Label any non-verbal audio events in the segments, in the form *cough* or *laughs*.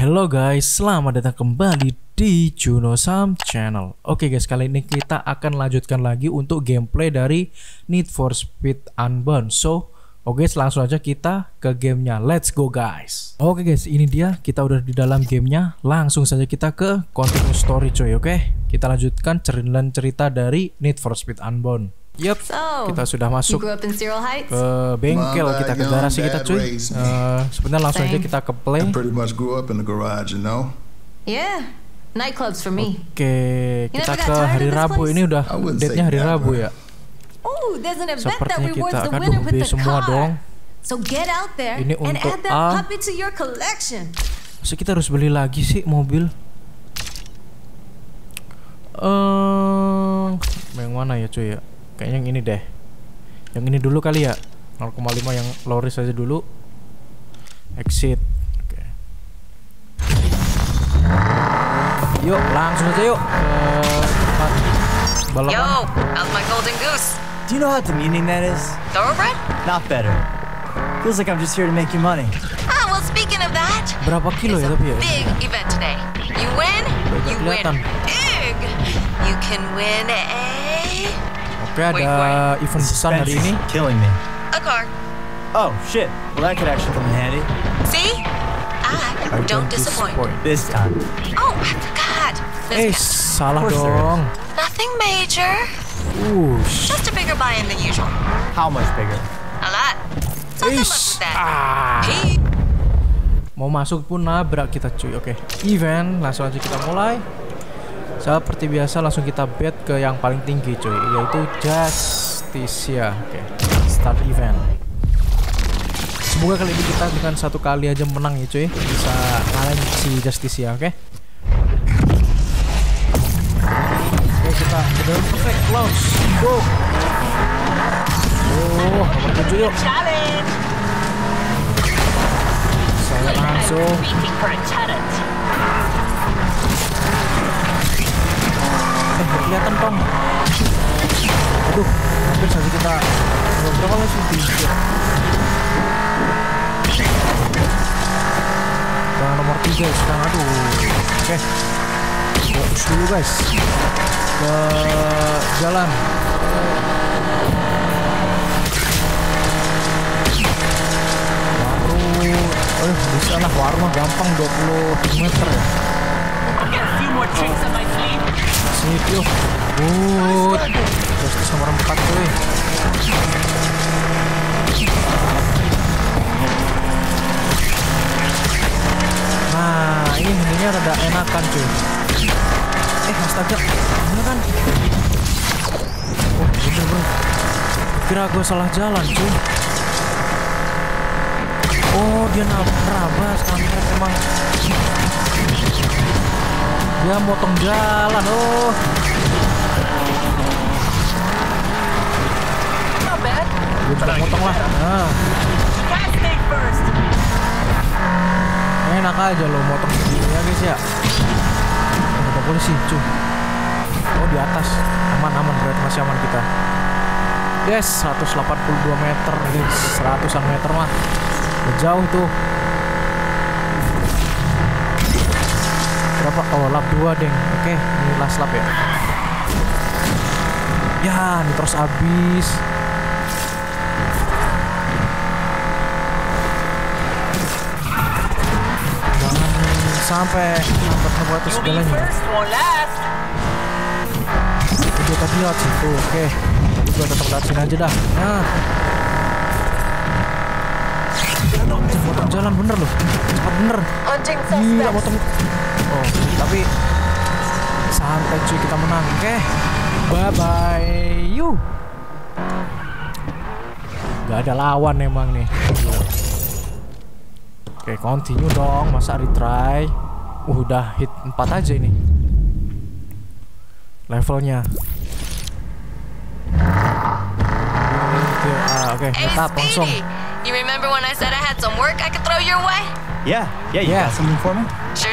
Hello guys, selamat datang kembali di Juno Sam Channel. Oke guys, kali ini kita akan lanjutkan lagi untuk gameplay dari Need for Speed Unbound. So, oke langsung aja kita ke gamenya. Let's go guys. Oke guys, ini dia kita udah di dalam gamenya. Langsung saja kita ke continue story coy. Oke, kita lanjutkan cerita cerita dari Need for Speed Unbound. Yup, So, kita sudah masuk ke bengkel My kita ke garasi kita cuy. Eh, sebenarnya langsung aja Same. kita ke play. I pretty much grew up in the garage, you know. yeah. Nightclubs for me. Oke, kita never got ke hari Rabu ini udah date-nya hari never. Rabu ya. Oh, there's an event that Sepertinya rewards kita the akan winner with beli the semua car. dong. So get out there Ini and untuk add that A. puppy to your collection. Masa kita harus beli lagi sih mobil? Eh, yang mana ya cuy ya? Kayaknya yang ini deh. Yang ini dulu kali ya. 0,5 yang loris aja dulu. Exit. Oke. Yuk, langsung aja yuk ke tempat balapan. Yo, how's my golden goose? Do you know how demeaning that is? Thoroughbred? Not better. Feels like I'm just here to make you money. Ah, well, speaking of that, Berapa kilo it's ya a tapi ya? big event today. You win, you win big. You can win a Oke, Wait, ada event besar hari ini. killing me. a car. Oh shit. Well, that could actually come in handy See? I I don't disappoint. this time. Oh, I forgot. Eh, There's salah dong. nothing major, Ush. just a bigger buy-in than usual. How much bigger? A lot. So good luck Ish. with that. Ah. Hey. Mau masuk pun nabrak kita cuy. Oke, event langsung aja kita mulai. Seperti biasa langsung kita bet ke yang paling tinggi cuy, yaitu Justicia. Oke, start event. Semoga kali ini kita dengan satu kali aja menang ya cuy, bisa ngalahin si Justicia. Oke. Oke kita udah perfect launch. Go. Oh, nomor tujuh yuk. Saya langsung. Eh, kelihatan tong. Aduh, hampir saja kita berapa sih? Tiga. Kita nomor tiga sekarang. Aduh, oke. Fokus dulu guys. Ke jalan. Oh bisa lah waru mah gampang 20 meter ya. Sip yuk Good Justice nomor 4 cuy. Nah ini ininya rada enakan cuy. Eh astaga. Mana kan? Oh bener bro. Kira gue salah jalan cuy. Oh dia nabras kampret emang dia motong jalan oh. Dia juga motong lah. Nah. enak aja lo motong begini ya guys ya. Ada polisi cuy. Oh di atas. Aman aman berarti masih aman kita. Yes 182 meter ini 100an meter mah jauh tuh berapa? Oh lap 2 deng. Oke ini last lap ya. Ya ini terus habis. Jangan sampai sampai membuat segalanya. itu tadi lewat situ oke. Tapi gua tetap lewat sini aja dah. Nah Anjir, motong jalan bener loh. Cepat bener. Gila motong Oh tapi Santai cuy kita menang Oke Bye bye Yuk Gak ada lawan emang nih Oke continue dong Masa retry uh, Udah hit 4 aja ini Levelnya Oke ah, Oke Hey, tetap langsung. You remember when I said I had some work I could throw your way? Yeah, yeah, you Yeah. got something for me? Sure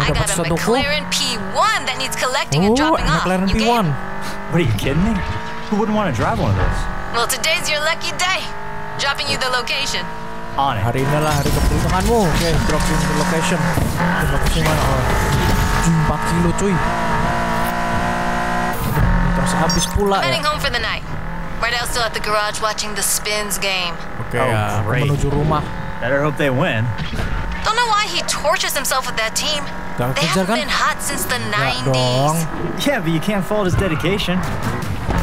I dapat got a sesuatu McLaren P1 that needs collecting and dropping off. McLaren You P1 game? What are you kidding me? Who wouldn't want to drive one of those? Well, today's your lucky day. Dropping you the location. On it. Hari inilah hari keberuntunganmu. Oke, drop in the location. Di lokasi mana? Oh, uh, 4 kilo cuy. Terus habis pula I'm ya. heading home for the night. Rydell's still at the garage watching the Spins game. Oke Oh, ya, aku great. menuju rumah. Better hope they win. Don't know why he tortures himself with that team. They kejar kan? been hot since the 90s. dong. Yeah, but you can't fault his dedication.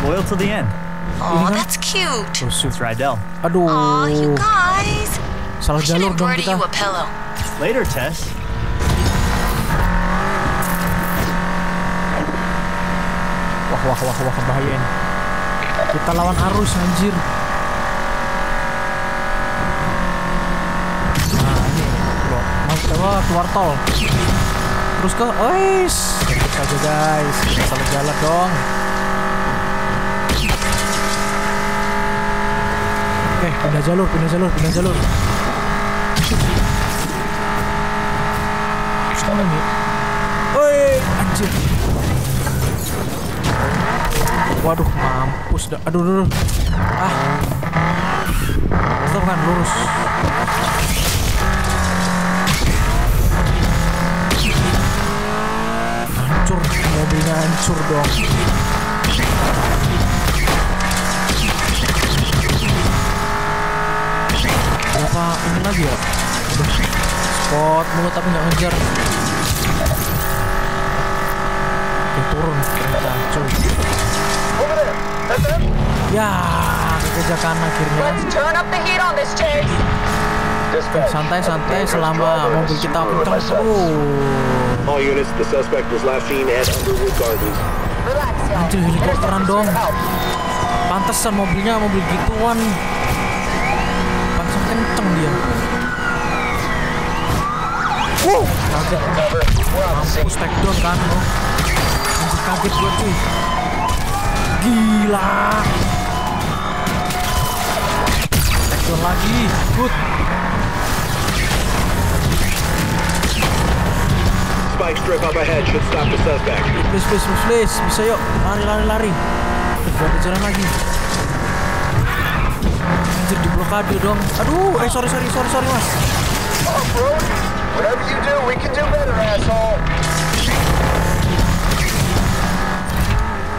Loyal till the end. Oh, kan? that's cute. Terus, Rydell. aduh. Aw, you guys. Salah jalur dong kita. you a pillow. Later, Tess. Wah, wah, wah, wah, bahaya ini. Kita lawan arus anjir. Nah, ini wah, keluar tol. Terus ke, ois, Tentu saja guys, kita salah jalan dong. Oke, pindah jalur, pindah jalur, pindah jalur. Ke mana nih? Oi, anjir. Waduh, mampus dah. Aduh, aduh, aduh. Ah. Tetap kan lurus. Mobilnya hancur dong. Berapa ini lagi ya? Aduh. Spot mulu tapi nggak ngejar. Turun ternyata, cuy. Ya, kekejakan akhirnya. chase. Santai-santai selama mobil kita kencang terus. All units, the suspect was last seen at Underwood Gardens. Anjir, helikopteran dong. Pantesan mobilnya mobil gituan. Pantesan kenceng dia. Wuh, kaget. Mampus take down kan lo. Anjir kaget gue cuy. Gila. Take down lagi. Good. Spike strip up ahead should stop the suspect. Please, please, please, please. Bisa yuk. Lari, lari, lari. Ada jalan lagi. Anjir di blokade dong. Aduh, eh sorry, sorry, sorry, sorry mas. Off-road? Whatever you do, we can do better, asshole.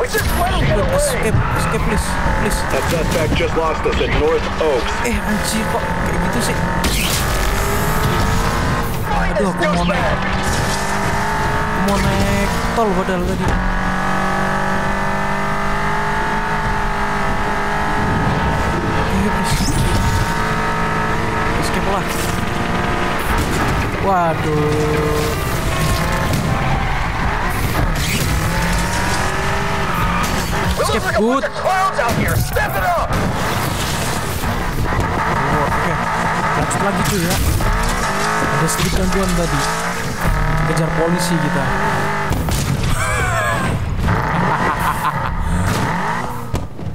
We just let him get Good, away. escape, escape please, please. That suspect just lost us at North Oaks. Eh anjir kok kayak gitu sih. Aduh, aku mau mau naik tol padahal tadi. Please. Escape lah. Waduh. A good. Oh, Oke, lanjut lagi tuh ya. Ada sedikit gangguan tadi. Kejar polisi kita.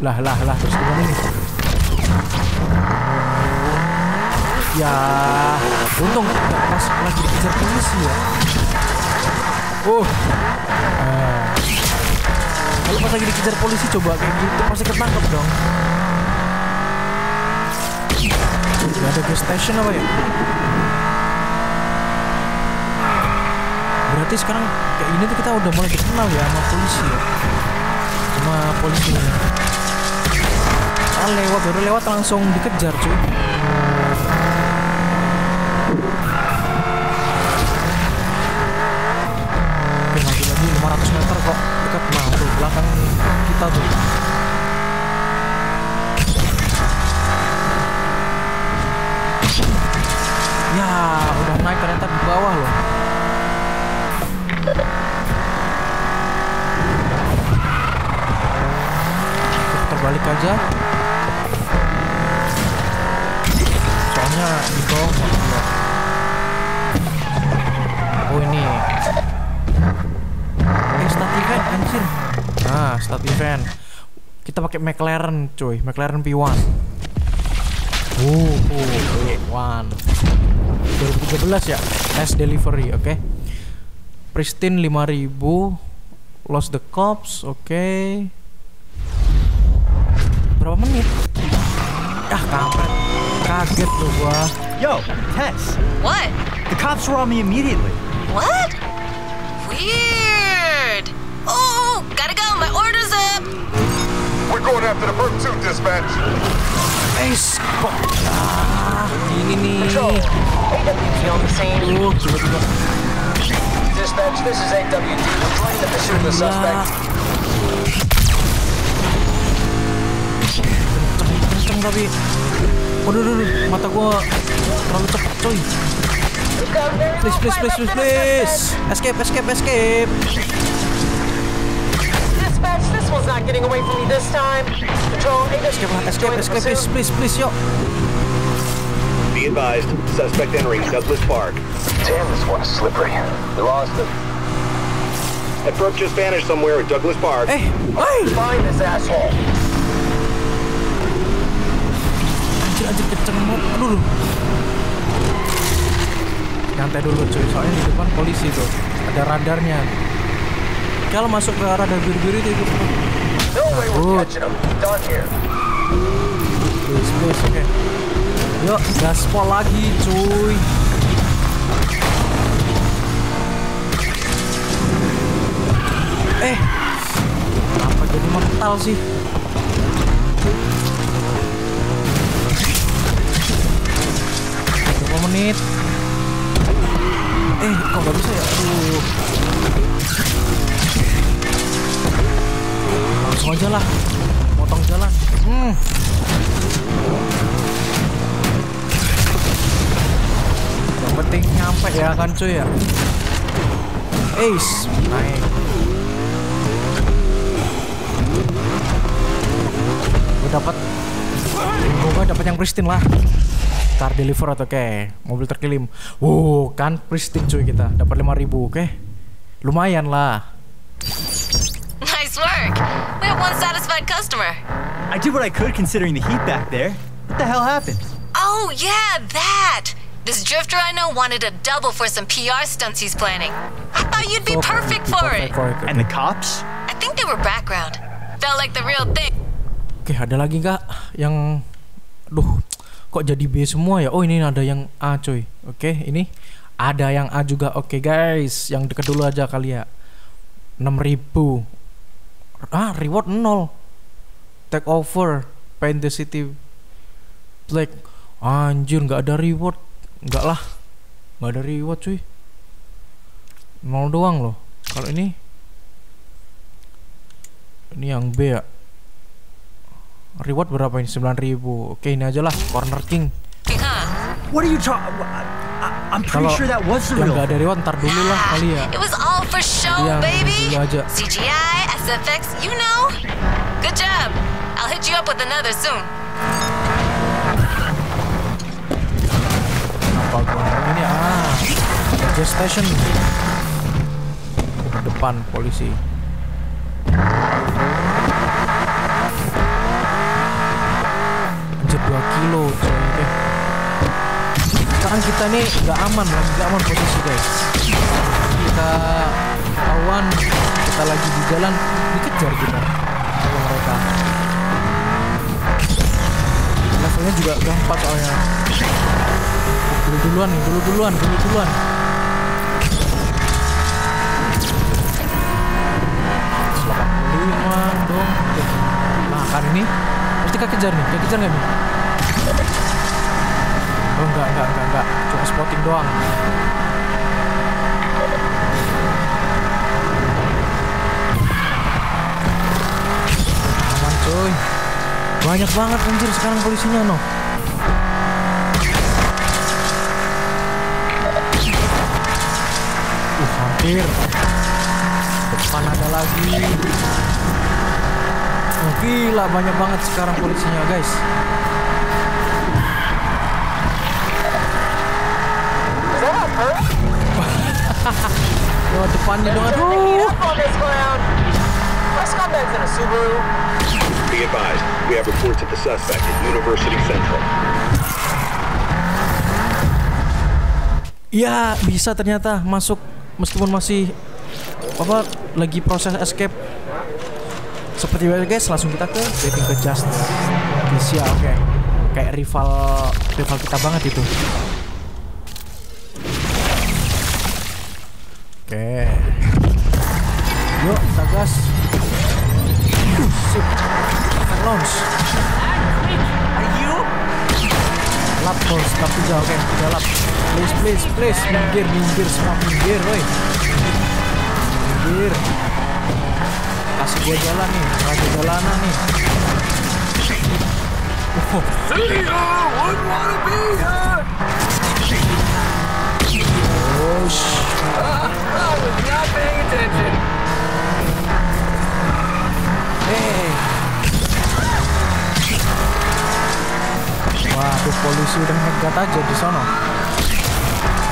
lah lah lah terus gimana nih? Ya, untung nggak pas lagi dikejar polisi ya. Oh, Eh. kalau pas lagi dikejar polisi coba kayak gitu pasti ketangkep dong. Gak ada gas station apa ya? Berarti sekarang kayak gini tuh kita udah mulai dikenal ya sama polisi ya? Sama polisi Karena lewat, baru lewat langsung dikejar cuy. Lagi-lagi 500 meter kok. Dekat Nah tuh belakang kita tuh. Ya, udah naik ternyata di bawah loh. Balik aja. Soalnya di bawah. Oh ini. Eh start event anjir. Nah start event. Kita pakai McLaren cuy, McLaren P1. Uh, uh, P1. 2013 ya test delivery oke pristine 5000 lost the cops oke berapa menit ah kampret Kaget loh gua. Yo, Tess. What? The cops were on me immediately. What? Weird. Oh, gotta go. My order's up. We're going after the Merc 2 dispatch. Guys, kok ah, ini nih. AWD on the scene. Tuh, tiba-tiba Dispatch, this is AWD. We're trying to pursue the suspect. Kenceng tapi waduh waduh, waduh, mata gua terlalu cepet coy please please please please please escape escape escape Dispatch, this one's not getting away from me this time. Patrol, escape escape escape please please please yuk Be advised, suspect entering Douglas Park. Damn, this one is slippery. We lost him. That perp just vanished somewhere at Douglas Park. eh hey Find this asshole. Anjir kenceng banget aduh nyantai dulu cuy. Soalnya di depan polisi tuh. Ada radarnya. Kalau masuk ke radar biru-biru itu. Done here. please please oke. Yuk gaspol lagi cuy. Eh kenapa jadi mental sih berapa menit? Eh kok nggak bisa ya? Aduh. Langsung aja lah. Potong jalan. Hmm. yang penting nyampe ya kan cuy ya? Ace naik. Gue dapat gue dapat yang pristine lah car deliver atau oke mobil terkilim wow kan pristine cuy kita dapat 5000 oke lumayan lah Nice work. We have one satisfied customer. I did what I could considering the heat back there. What the hell happened? Oh, yeah, that. This drifter I know wanted a double for some PR stunts he's planning. I thought you'd be So, perfect for it. perfect for it. And the cops? I think they were background. Felt like the real thing. Oke, ada lagi nggak yang Duh, kok jadi B semua ya? Oh, ini ada yang A, cuy. Oke, ini ada yang A juga. Oke, guys, yang deket dulu aja kali ya. 6000. Ah, reward 0. Take over, paint the city black. Anjir, nggak ada reward. Nggak lah. Nggak ada reward, cuy. 0 doang loh. Kalau ini ini yang B ya. Reward berapa ini? 9000 Oke ini aja lah Corner King? What are you talking? I'm pretty Kalau sure that was the real. nggak ada reward ntar dulu lah kali ya It was all for show, Iya, baby. aja. CGI, SFX, you know. Good job. I'll hit you up with another soon. Apa gua ini ah Gas station depan polisi 2 kilo coy. Oke. Sekarang kita nih nggak aman lagi nggak aman posisi guys. Kita kawan Kita lagi di jalan Dikejar kita. Sama mereka. Levelnya juga gampang soalnya. Dulu duluan nih dulu duluan dulu duluan. Lima dong. Nah ini pasti kita kejar nih. Kita kejar nggak nih enggak enggak enggak enggak cuma spotting doang aman cuy banyak banget anjir sekarang polisinya no Uh, hampir. Depan ada lagi. Oh, gila banyak banget sekarang polisinya, guys. Is that a perp? Lewat depannya dong, aduh. Be advised, we have reports of the suspect at University Central. Ya, bisa ternyata masuk meskipun masih apa lagi proses escape. Seperti biasa guys, langsung kita ke dating ke justice. Oke. kayak rival rival kita banget itu. Tiga, oke, tiga lap. Please, please, please, minggir, minggir, semua minggir, woi. Minggir. Kasih dia jalan nih, kasih jalanan nih. Oh. *laughs* Hey. Waduh, polisi udah nyegat aja di sono.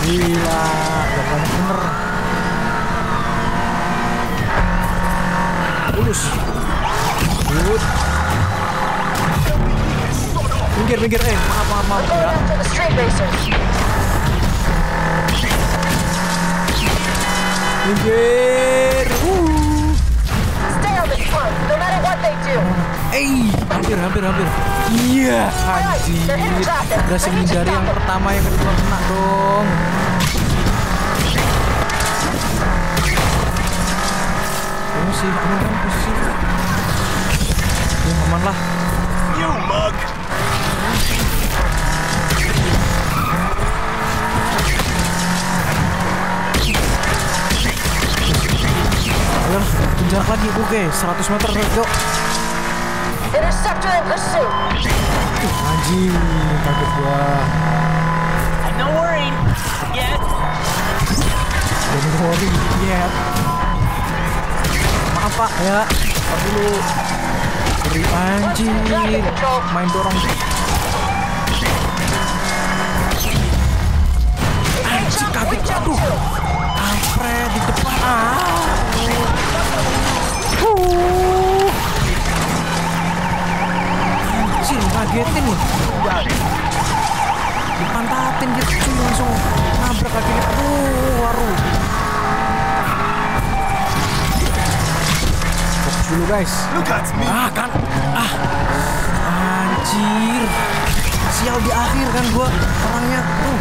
Gila, gak banyak bener. Lulus. Good. Minggir, minggir, eh, maaf, maaf, maaf ya. Minggir. Uh. Stay on this front, no matter what they do. Eh, hampir, hampir, hampir. Iya, anjir. Berhasil menghindari yang pertama, yang kedua kena dong. Ini sih, aman kan posisi. Ya, aman lah. You mug! Ayo, penjarak lagi. Oke, 100 meter. Yuk. Interceptor in pursuit. Anjing, kaget gua. No worry. Yet. Don't worry yet. Maaf pak ya. Pak dulu. Beri anjir. Main dorong. Anjir kaget. Aduh. Kampret di depan. Ah. Uh. Anjir ngagetin loh. Dipantatin gitu cuy langsung nabrak kakinya. Aduh, waru. Fokus dulu guys. Look at me! Ah kan. Ah. Anjir. Sial di akhir kan gua orangnya. Uh.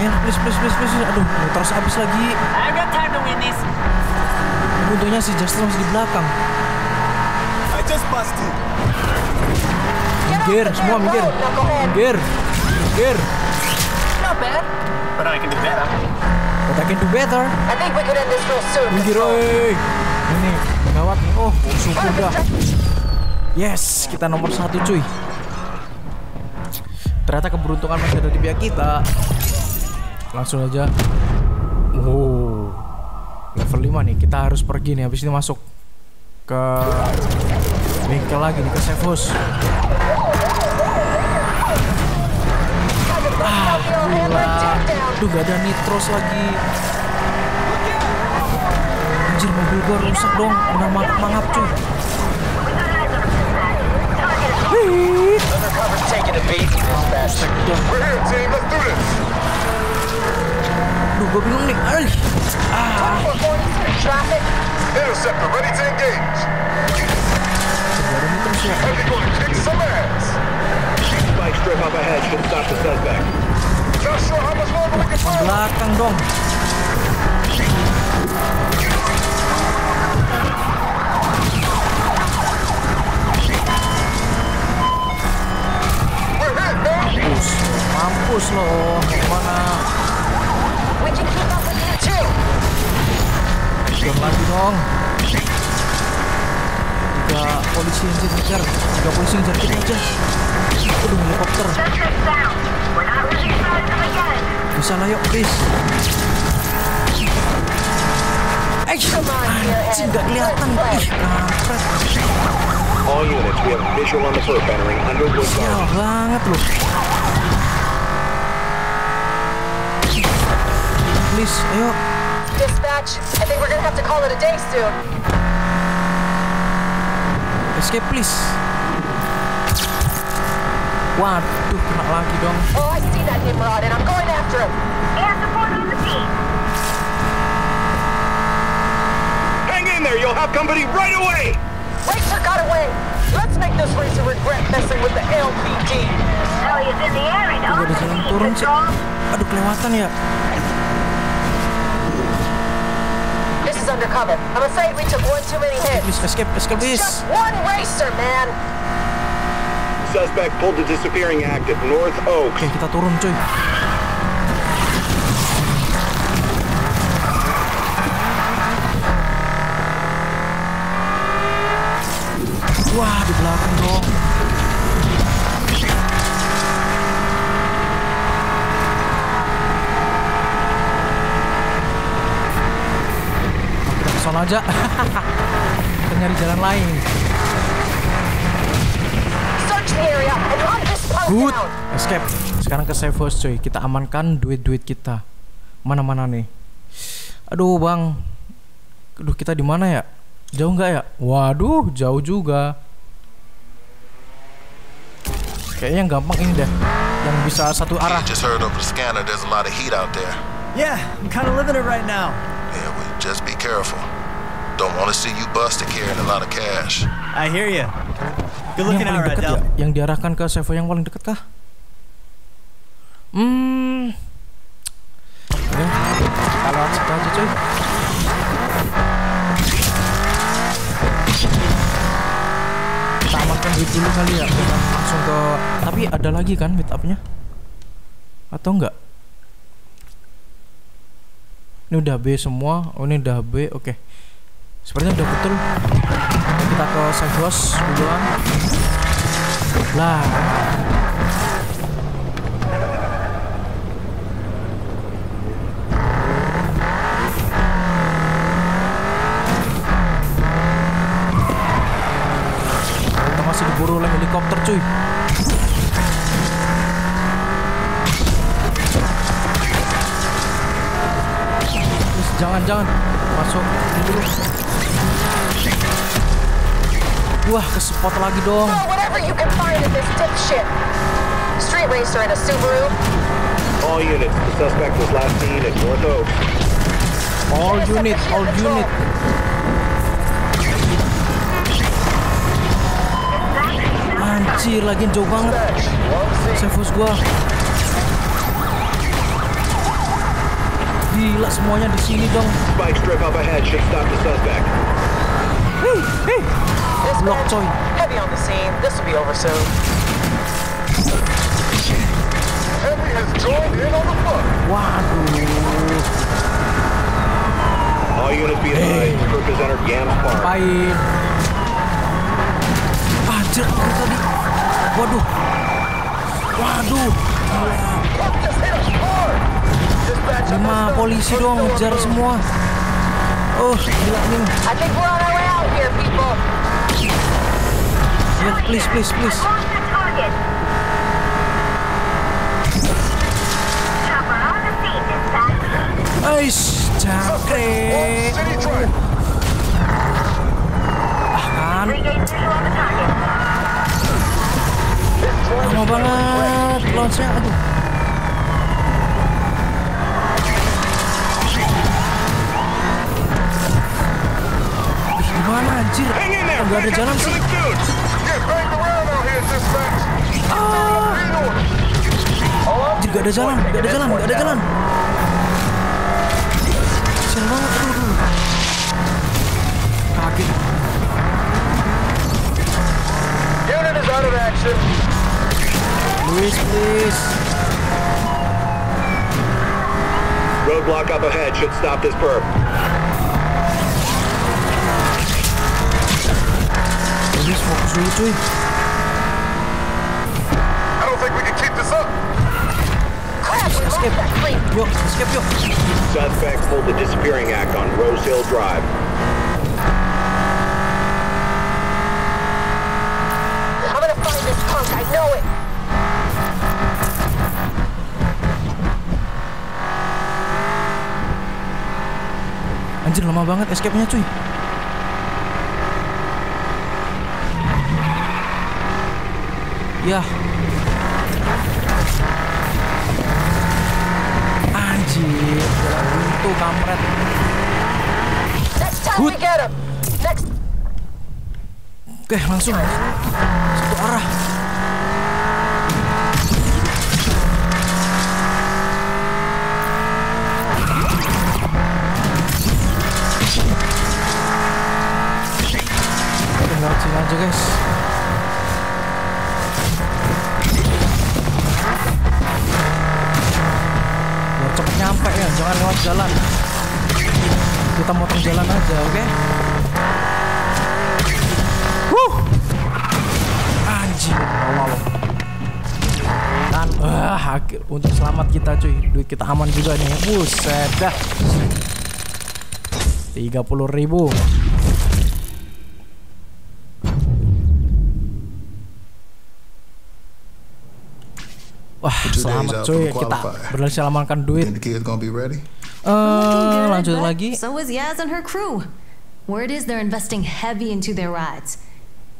Ayo please please please please. Aduh, terus habis lagi. I got time to win this. Untungnya si Justin masih di belakang. I just busted! Minggir, semua minggir. Minggir. Minggir. Not bad. But I can do better. But I can do better. I think we could end this real soon. Minggir, oi. Ini gawat nih. Oh, syukur dah. Yes, kita nomor satu cuy. Ternyata keberuntungan masih ada di pihak kita. Langsung aja. Oh, level 5 nih. Kita harus pergi nih. Habis ini masuk ke bengkel lagi nih ke safe house. Ah, gila. Duh, gak ada nitros lagi. Anjir mobil gua rusak dong Udah mangap-mangap cuy Undercover's taking a beat. Dispatch. Duh gua bingung nih Aih. Ah 440 traffic. Interceptor ready to engage. Baru ini terus And you're going to kick some ass. Spike strip up ahead should stop the suspect. Not sure how much longer we can Depan follow. belakang dong. Mampus Mampus lo Mau Turun lagi dong. Tiga polisi yang ngejar. Tiga polisi yang ngejar. Kita aja Aduh helikopter. Bisa lah yuk please Eh, anjing gak kelihatan. Ih, kampret. All units, we have a visual on the perp entering Underwood Sial Gardens. banget loh. Please, ayo. Dispatch. I think we're gonna have to call it a day soon. Escape please. Waduh, kena lagi dong. Oh, I see that Nimrod, and I'm going after him. Hang in there, you'll have company right away! Racer got away. Let's make this racer regret messing with the LPD. Elliott's in the air and on the scene, turun. Aduh kelewatan ya. This is undercover. I'm afraid we took one too many hits. Please escape, escape please. Just one racer, man. Suspect pulled the disappearing act at North Oaks. Oke kita turun cuy. Wah di belakang dong. Ke sana aja. kita nyari jalan lain. Good. Escape. Sekarang ke safe house cuy. Kita amankan duit-duit kita. Mana-mana nih? Aduh bang. Aduh kita di mana ya? Jauh nggak ya? Waduh jauh juga. Kayaknya yang gampang ini deh. Yang bisa satu arah. Just heard over the scanner there's a lot of heat out there. Yeah, I'm kind of living it right now. Yeah, well, just be careful. Don't want to see you busted carrying a lot of cash. I hear you. Good Ini looking out right dekat ya? Yang diarahkan ke safe house yang paling dekat kah? Hmm. Kita lewat situ aja cuy. Kita amankan duit dulu kali ya. Jangan langsung ke. Tapi ada lagi kan meet up-nya? Atau enggak? Ini udah B semua. Oh ini udah B. Oke. Sepertinya udah betul. Kita ke safe house duluan. Lah. Kita masih diburu oleh helikopter cuy. Please, jangan jangan masuk dulu. Wah, ke spot lagi dong. Throw whatever you can find at this dipshit. Street racer in a Subaru. All units, the suspect was last seen at North Oaks. All unit, all unit. Anjir, lagi jauh banget. Sevus gua. Gila semuanya di sini dong. Spike strip up ahead should stop the suspect. Blok Coy. heavy on the scene. This will be over soon. Heavy has joined in on the fun. Waduh. All units be advised, Kirk has entered Gams Park. Ngapain? Anjir, apa tadi? Waduh. Waduh. Lima polisi dong ngejar semua. Oh, gila nih. I think we're on our way out here, people. Ya, please, please, please. Ais, jangkrik. Ah kan, lama banget. Aduh. Gimana anjir? Hang in there. Kok Gak ada jalan sih. Ah, gak ada jalan, gak ada jalan, gak ada jalan. Kasian banget, aduh. Kaget. Unit is out of action. Please, please. Roadblock up ahead should stop this perp. Please fokus dulu cuy. I don't think we can keep this up. Crap, we lost Escape. that creep. Yuk, escape yuk. Suspect pulled the disappearing act on Rose Hill Drive. I'm gonna find this punk. I know it. Anjir lama banget escape-nya cuy. Ya. Anjir, buntu kampret. Next. Oke, langsung satu arah. Tinggal sini aja guys. Nyampe ya, jangan lewat jalan. Kita motong jalan aja, oke? Wuh. Anjing, Allah. Dan wah, akhir untuk selamat kita cuy. Duit kita aman juga nih. Buset dah. 30 ribu. Selamat cuy. Kita qualifier. berhasil amankan duit. Eh, Good, lanjut lagi. So is Yaz and her crew. Word is they're investing heavy into their rides.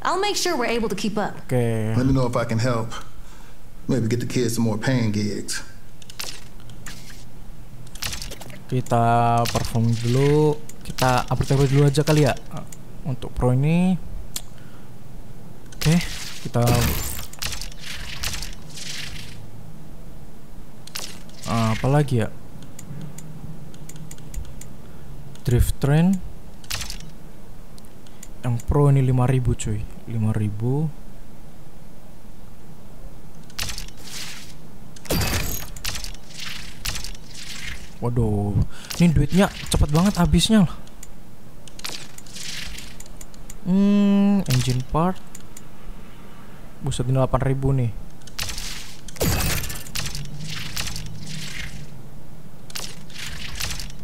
I'll make sure we're able to keep up. Oke. Let me know if I can help. Maybe get the kids some more paying gigs. Kita perform dulu. Kita upgrade dulu aja kali ya. Untuk pro ini. Oke, kita Ah, apa lagi ya? Drift train. Yang pro ini 5000 cuy. 5000. Waduh, ini duitnya cepet banget habisnya. Hmm, engine part. Buset ini 8000 nih.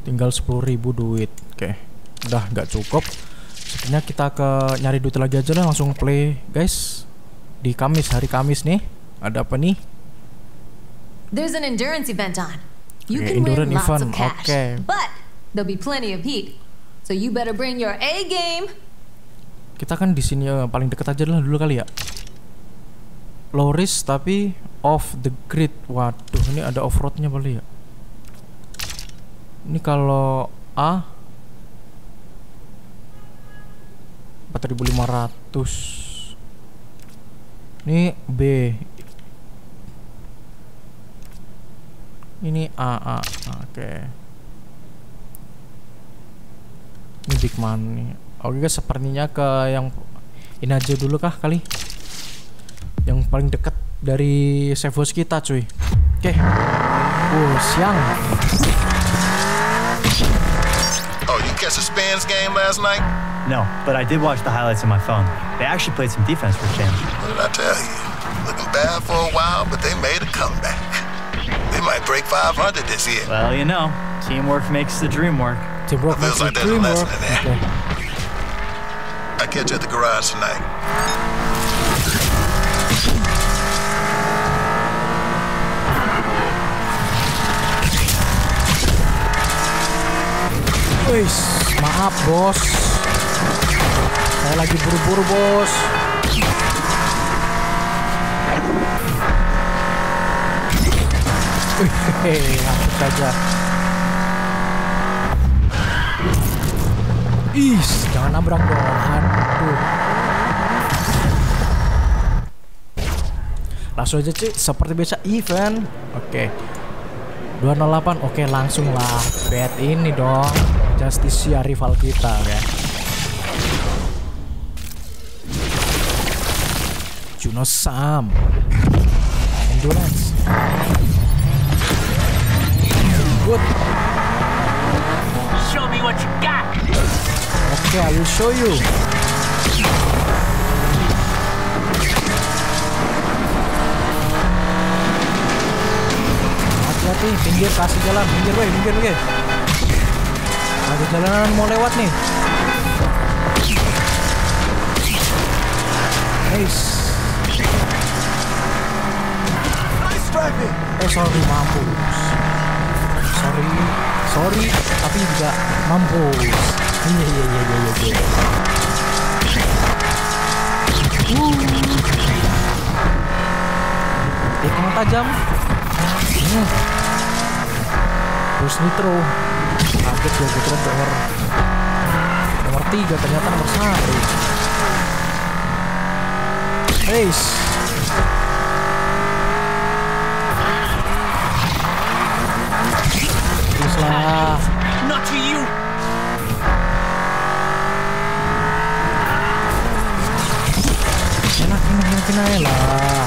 Tinggal 10.000 duit. Oke. Udah nggak cukup. Sepertinya kita ke nyari duit lagi aja lah langsung play, guys. Di Kamis, hari Kamis nih. Ada apa nih? There's an endurance event on. You Okay, can win lots of event, cash, okay. but there'll be plenty of heat. So you better bring your A game. Kita kan di sini eh, paling deket aja lah dulu kali ya. Low risk tapi off the grid. Waduh, ini ada off roadnya kali ya. Ini kalau A 4500. Ini B. Ini A, A. Oke. Ini big money. Oke guys, sepertinya ke yang ini aja dulu kah kali? Yang paling dekat dari save kita, cuy. Oke. Oh, siang. Catch the Spans game last night? No, but I did watch the highlights on my phone. They actually played some defense for a change. What did I tell you? Looking bad for a while, but they made a comeback. They might break 500 this year. Well, you know, teamwork makes the dream work. Teamwork Feels makes the like there's a dream lesson work. in there. Oke. I catch you at the garage tonight. Wis, maaf bos. Saya lagi buru-buru bos. Wih, langsung saja. Is, jangan nabrak dong. Langsung aja cuy, seperti biasa event. Oke. 208 oke langsung lah bet ini dong Justicia rival kita ya. Juno Sam. Endurance. Good. Show me what you got. Oke I will show you. Hati-hati pinggir kasih jalan. Minggir weh minggir weh Ada jalanan mau lewat nih. Nice. Eh sorry mampus. Sorry Sorry Tapi juga mampus. Iya iya iya iya iya iya. Uh. Tikungan tajam. Hmm. Terus nitro Gue gue kira nomor Nomor tiga ternyata nomor satu Guys. Please lah. Not to you. Aja lah.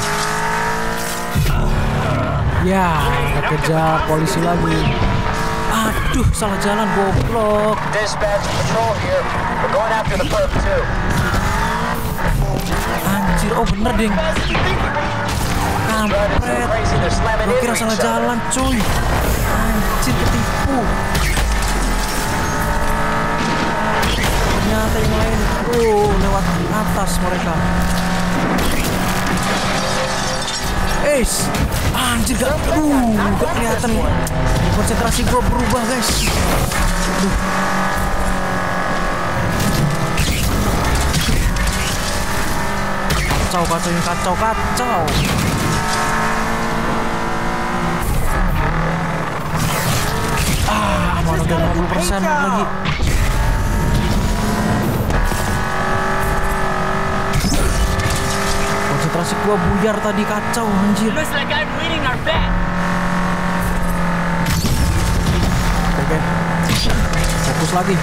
Ya, kejar polisi lagi. Aduh, salah jalan goblok. Dispatch, patrol here. We're going after the perp too. Anjir, oh bener ding. Kampret. Gue kira salah jalan, cuy. Anjir, ketipu. Ternyata yang lain, oh lewat atas mereka. Eis, anjir gak, uh, gak kelihatan. Konsentrasi gue berubah guys. Aduh. Kacau, kacau, kacau, kacau. Ah, mana udah 50% lagi. Konsentrasi gua buyar tadi kacau anjir. Looks like I'm winning our bet. Fokus lagi.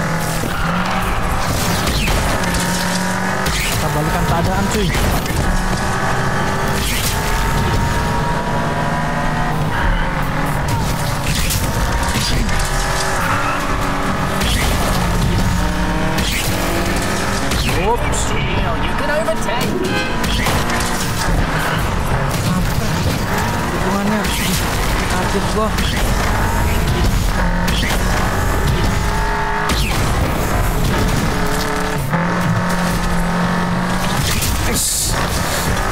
Kita balikan keadaan cuy. Deal, you can overtake. Hubungannya kaget gua.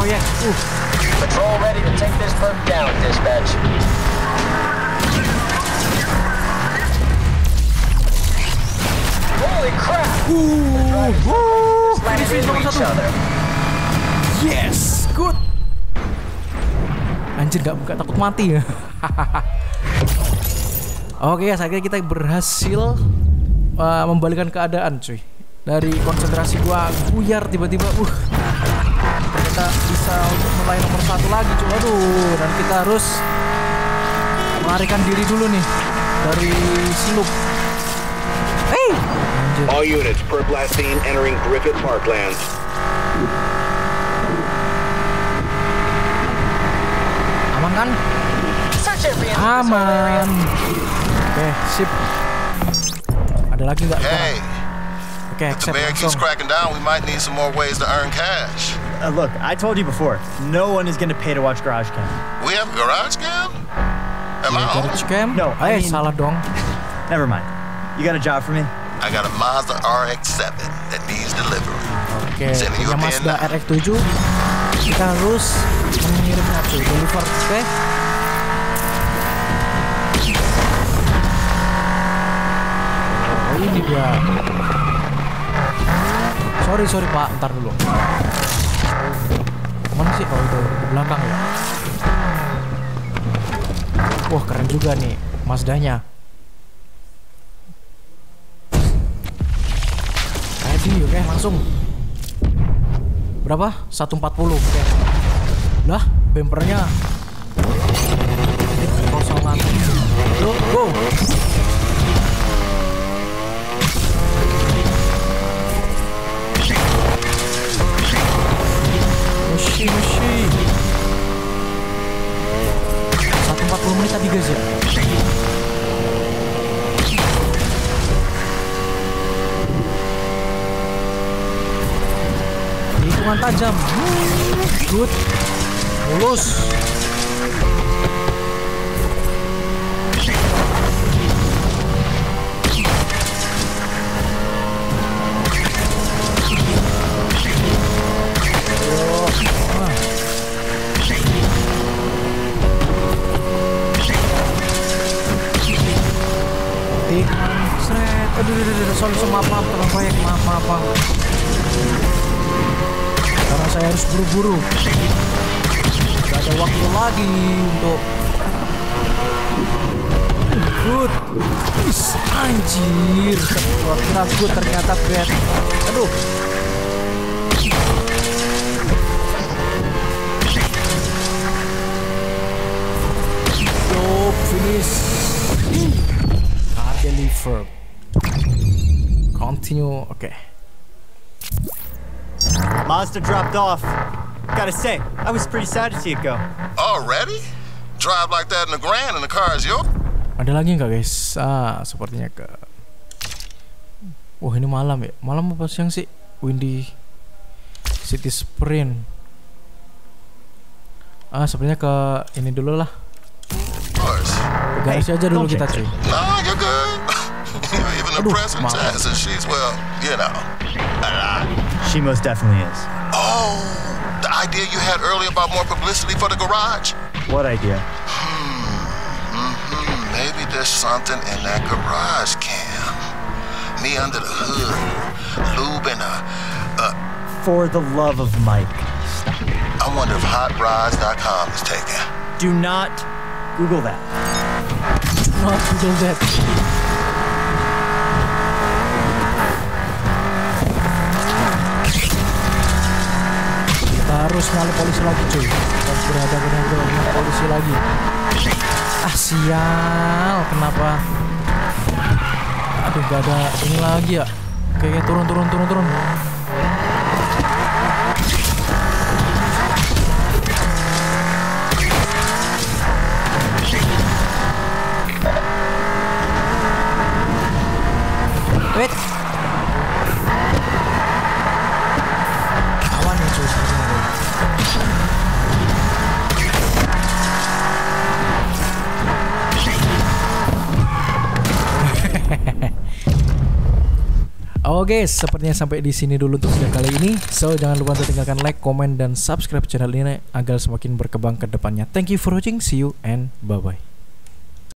Proyek, uh. Patrol ready to take this perp down, dispatch. Holy crap! Slamming finishing into each other. Yes, good. Anjir gak, gak takut mati ya. *laughs* Oke, saya kira kita berhasil uh, membalikan keadaan, cuy. Dari konsentrasi gua buyar tiba-tiba, uh, ternyata bisa untuk mulai nomor satu lagi, cuy. Aduh, dan kita harus melarikan diri dulu nih dari silup. Hey. All units, per blast scene entering Griffith Parklands. Aman kan? Aman. Oke, sip. Ada lagi nggak? Hey, Oke, if the mayor keeps cracking down, we might need some more ways to earn cash. Uh, look, I told you before, no one is going to pay to watch Garage Cam. We have a garage cam? Am I on? No, I eh mean- salah dong. *laughs* Never mind. You got a job for me? I got a Mazda RX-7 that needs delivery. Oke, you punya Mazda now. RX-7 kita harus mengirimnya cuy, deliver, oke? Oh, ini dia. Sorry, sorry Pak, ntar dulu. Mana sih? Oh, itu di belakang ya. Wah, keren juga nih Mazdanya. Ready, oke, langsung. Berapa? 140, oke. Lah, bempernya kosongan. Go, go. Mushi, mushi. 140 menit tadi guys ya. Hitungan tajam. Good. Mulus. Udah, udah, sorry, sorry, maaf, maaf, tolong proyek, maaf, maaf, maaf. Karena saya harus buru-buru. Gak ada waktu lagi untuk Good. Is, anjir. Gua kira good ternyata bad. Aduh. Yo, finish. Car delivered. Continue. Okay. Mazda dropped off. Gotta say, I was pretty sad to see it go. Already? Drive like that in the Grand and the car is yours? Ada lagi nggak guys? Ah, sepertinya ke. Wah ini malam ya? Malam apa siang sih? Windy City Sprint. Ah, sepertinya ke ini dulu lah. Ke garasi aja dulu kita cuy. No, you're good. Even the present maaf. Jazz and she's, well, you know. She most definitely is. Oh, the idea you had earlier about more publicity for the garage? What idea? Hmm, hmm, maybe there's something in that garage cam. Me under the hood, lube and a, a For the love of Mike. I wonder if hotrods.com is taken. Do not Google that. Do not Google that. Harus nyali polisi lagi cuy. Harus berhadapan dengan polisi lagi. Ah sial, kenapa? Aduh gak ada ini lagi ya. Oke, turun turun turun turun. Wait. Oke, sepertinya sampai di sini dulu untuk video kali ini. So, jangan lupa untuk tinggalkan like, comment, dan subscribe channel ini agar semakin berkembang ke depannya. Thank you for watching. See you and bye-bye.